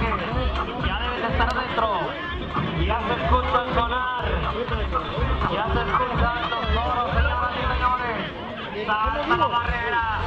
Ya debes estar dentro. Ya se escucha el sonar. Ya se escuchan los toros, señoras y señores. Salta la barrera.